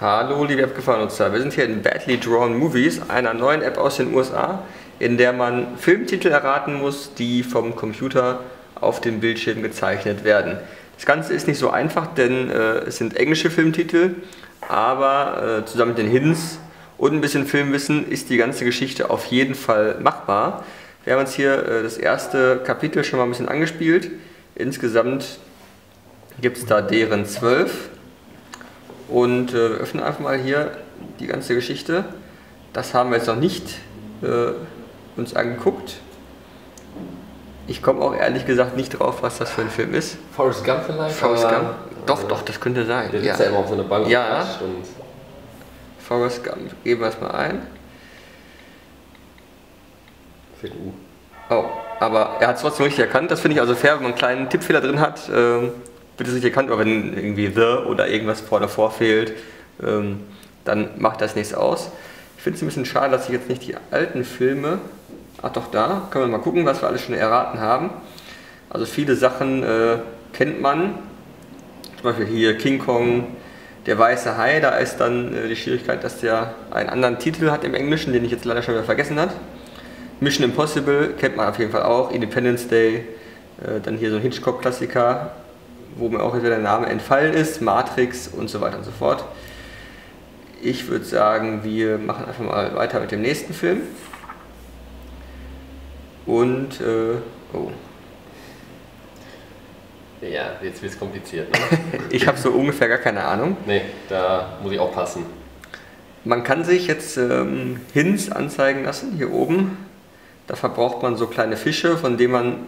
Hallo liebe App-Gefahrennutzer, wir sind hier in Badly Drawn Movies, einer neuen App aus den USA, in der man Filmtitel erraten muss, die vom Computer auf dem Bildschirm gezeichnet werden. Das Ganze ist nicht so einfach, denn äh, es sind englische Filmtitel, aber äh, zusammen mit den Hints und ein bisschen Filmwissen ist die ganze Geschichte auf jeden Fall machbar. Wir haben uns hier äh, das erste Kapitel schon mal ein bisschen angespielt. Insgesamt gibt es da deren zwölf. Und äh, wir öffnen einfach mal hier die ganze Geschichte. Das haben wir jetzt noch nicht äh, uns angeguckt. Ich komme auch ehrlich gesagt nicht drauf, was das für ein Film ist. Forrest Gump vielleicht? Forrest Gump? Doch, doch, das könnte sein. Der sitzt ja, immer auf so einer Bank Ja. und Forrest Gump. Geben wir es mal ein. fehlt U. Oh, aber er hat es trotzdem richtig erkannt. Das finde ich also fair, wenn man einen kleinen Tippfehler drin hat, ähm, wird es richtig erkannt. Aber wenn irgendwie The oder irgendwas vor davor fehlt, ähm, dann macht das nichts aus. Ich finde es ein bisschen schade, dass ich jetzt nicht die alten Filme. Ach doch, da können wir mal gucken, was wir alles schon erraten haben. Also viele Sachen äh, kennt man. Zum Beispiel hier King Kong, der weiße Hai. Da ist dann äh, die Schwierigkeit, dass der einen anderen Titel hat im Englischen, den ich jetzt leider schon wieder vergessen habe. Mission Impossible kennt man auf jeden Fall auch, Independence Day, äh, dann hier so ein Hitchcock-Klassiker, wo mir auch wieder der Name entfallen ist, Matrix und so weiter und so fort. Ich würde sagen, wir machen einfach mal weiter mit dem nächsten Film. Und, äh, oh, Ja, jetzt wird es kompliziert. Ne? ich habe so ungefähr gar keine Ahnung. nee, da muss ich aufpassen. Man kann sich jetzt ähm, Hints anzeigen lassen, hier oben. Da verbraucht man so kleine Fische, von denen man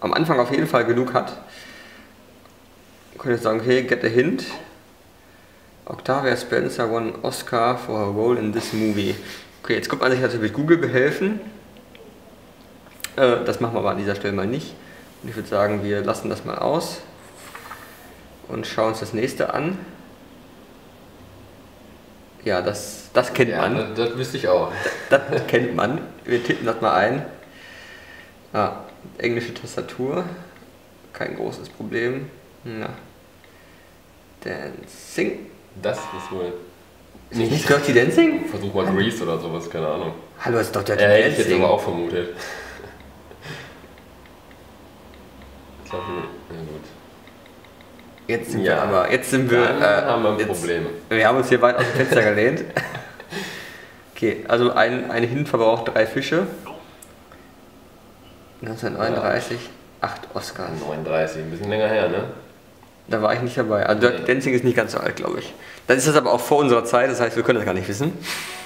am Anfang auf jeden Fall genug hat. Könnte jetzt sagen, okay, get a hint. Octavia Spencer won Oscar for her role in this movie. Okay, jetzt kommt man sich natürlich mit Google behelfen. Äh, das machen wir aber an dieser Stelle mal nicht. Und ich würde sagen, wir lassen das mal aus und schauen uns das nächste an. Ja, das, das kennt Ja, man. das, das wüsste ich auch. Das kennt man. Wir tippen das mal ein. Ah, englische Tastatur. Kein großes Problem. Na. Dancing. Das ist wohl. Das nicht Dirty Dancing? Versuch mal Grease oder sowas, keine Ahnung. Hallo, ist doch Dirty Ja, hätte ich jetzt Dancing. aber auch vermutet. Ich glaube, ja gut. Jetzt sind Ja. wir aber, jetzt sind wir, Dann äh, haben wir ein jetzt, Problem. Wir haben uns hier weit aus dem Fenster gelehnt. Okay, also ein, ein Hin verbraucht drei Fische. 1939, acht Oscars. 39, ein bisschen länger her, ne? Da war ich nicht dabei. Also Dirty Dancing ist nicht ganz so alt, glaube ich. Dann ist das aber auch vor unserer Zeit, das heißt, wir können das gar nicht wissen.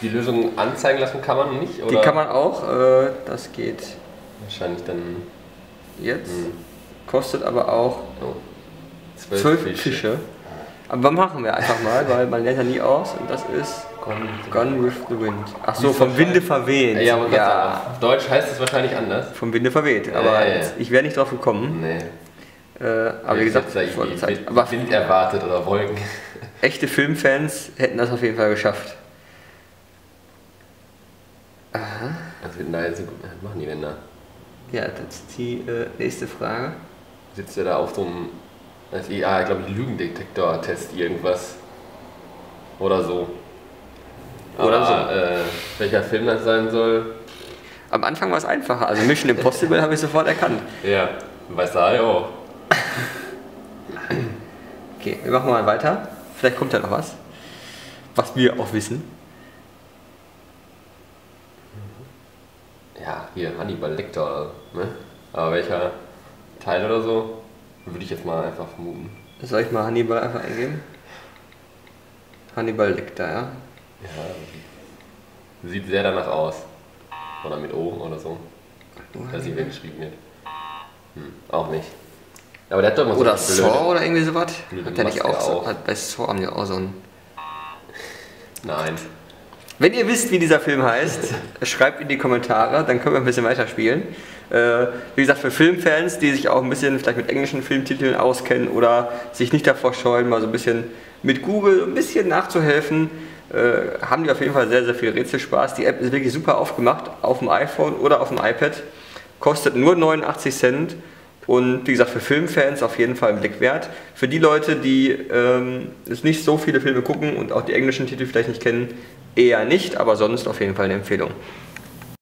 Die Lösung anzeigen lassen kann man nicht, oder? Die kann man auch, äh, das geht Wahrscheinlich dann jetzt. Hm. Kostet aber auch oh, zwölf, zwölf Fische. Aber machen wir einfach mal, weil man lernt ja nie aus. Und das ist Gone with the Wind. Ach so, vom Winde verweht. Ja, ja, auf Deutsch heißt es wahrscheinlich anders. vom Winde verweht. Aber jetzt, ich wäre nicht drauf gekommen. Nee. Äh, aber wie gesagt, vor der Zeit. Aber Wind erwartet oder Wolken. echte Filmfans hätten das auf jeden Fall geschafft. Was wird denn da jetzt so gut? Was machen die denn da? Ja, das ist die äh, nächste Frage. Sitzt der da auf so einem, ich, ah, ich glaube, Lügendetektor-Test irgendwas. Oder so. Oder Aber, Äh, welcher Film das sein soll, Am Anfang war es einfacher. Also Mission Impossible habe ich sofort erkannt. ja, weiß da auch. Okay, wir machen mal weiter. Vielleicht kommt ja noch was. Was wir auch wissen. Ja, hier, Hannibal Lecter, ne? Aber welcher Teil oder so, würde ich jetzt mal einfach vermuten. Soll ich mal Hannibal einfach eingeben? Hannibal Lecter, ja. Ja, sieht sehr danach aus. Oder mit O oder so. Weiß nicht, wer geschrieben wird. Hm, auch nicht. Aber der hat doch mal so Oder Saw oder irgendwie sowas? Hat der nicht Maske auch so? auch. Hat bei Saw haben die auch so ein. Nein. Wenn ihr wisst, wie dieser Film heißt, schreibt in die Kommentare, dann können wir ein bisschen weiterspielen. Äh, wie gesagt, für Filmfans, die sich auch ein bisschen vielleicht mit englischen Filmtiteln auskennen oder sich nicht davor scheuen, mal so ein bisschen mit Google ein bisschen nachzuhelfen, äh, haben die auf jeden Fall sehr, sehr viel Rätselspaß. Die App ist wirklich super aufgemacht, auf dem iPhone oder auf dem iPad. Kostet nur 89 Cent. Und wie gesagt, für Filmfans auf jeden Fall ein Blick wert. Für die Leute, die ähm, nicht so viele Filme gucken und auch die englischen Titel vielleicht nicht kennen, eher nicht, aber sonst auf jeden Fall eine Empfehlung.